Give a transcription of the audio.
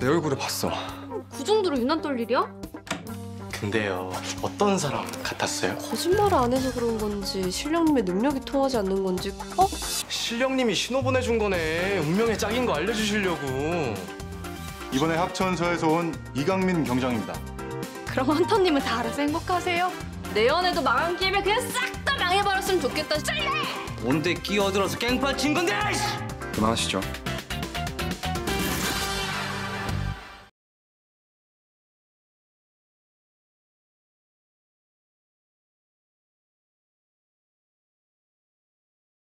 내 얼굴을 봤어. 그 정도로 유난 떨 일이야? 근데요 어떤 사람 같았어요? 거짓말을 안 해서 그런 건지 실령님의 능력이 통하지 않는 건지 어? 실령님이 신호 보내준 거네 운명의 짝인 거 알려주시려고 이번에 합천서에서 온 이강민 경장입니다. 그럼 헌터님은 다 알아서 행복하세요. 내 연애도 망한 김에 그냥 싹 다 망해버렸으면 좋겠다. 짤래! 뭔데 끼어들어서 깽판 친 건데! 그만하시죠.